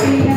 Thank